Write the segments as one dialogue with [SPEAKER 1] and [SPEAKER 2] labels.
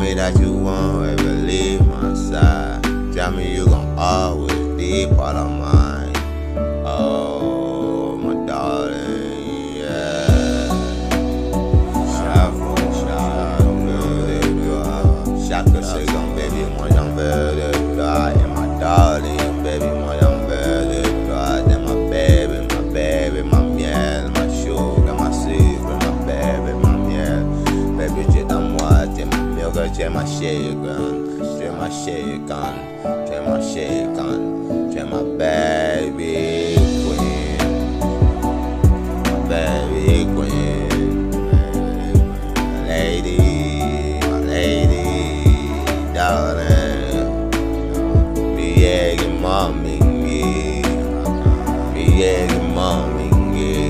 [SPEAKER 1] me that you won't ever leave my side. Tell me you gon' always be part of my tu es ma shaken, tu es ma shaken, tu es ma shaken, tu es ma baby queen, my baby queen, my lady, my lady, darling. Miyagi mommy, Miyagi mommy,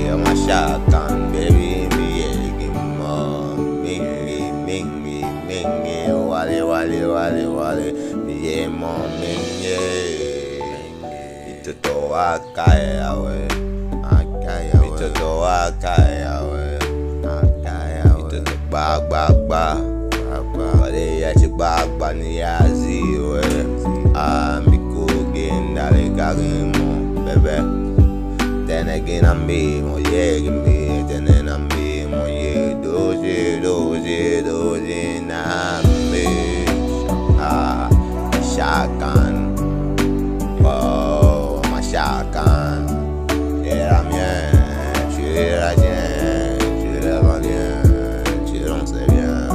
[SPEAKER 1] I'm a shotgun, wale, wale, wale, wale, mommy, Ito akaya we, akaya we, ito akaya we, akaya we, ito bag, bag, bag. Wale ya chibagba ni yazi we Ami kugin dale kagimo bebe. Tene gina mi mo yegi mi Tene Oh, ma shakan Tu es la mienne, tu es la tienne Tu es la mienne, tu en sais bien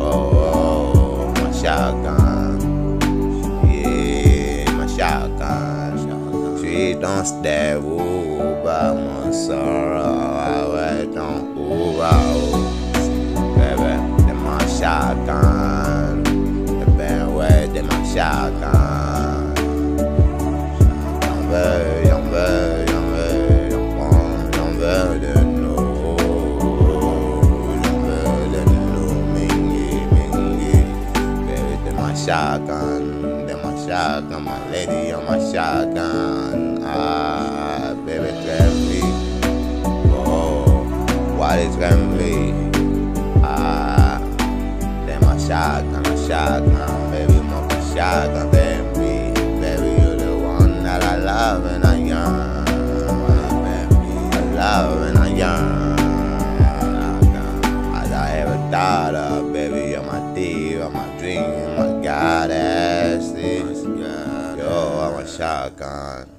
[SPEAKER 1] Oh, oh, my shotgun. Yeah, my shotgun. She don't stay over my sorrow. I wait on over. Baby, they my shotgun. The band way, they my shotgun. Shotgun. They my shotgun. My lady on my shotgun. Ah, baby, me. Oh, what is me? Ah, they my shotgun, my shotgun. Baby, my shotgun. They me. Baby, you're the one that I love and I yearn. Baby, I love and I yearn. My dream, my goddess. Yo, I'm a shotgun.